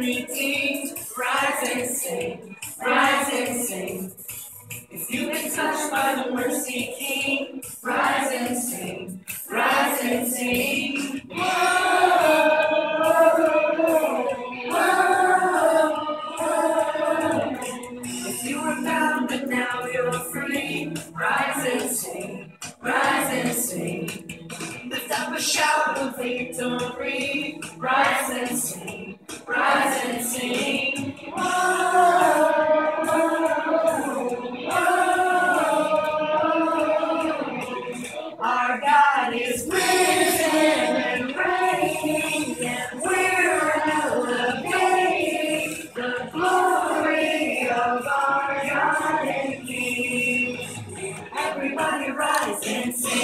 redeemed. Rise and sing, rise and sing. If you've been touched by the mercy King, rise and sing, rise and sing. Whoa, whoa, whoa. If you were bound but now you're free, rise and sing, rise and sing. Lift up a shout of victory, rise and sing. Our God is risen and reigning, and we're elevating the glory of our God and King. Everybody rise and sing.